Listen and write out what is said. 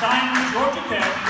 signed Georgia Tech,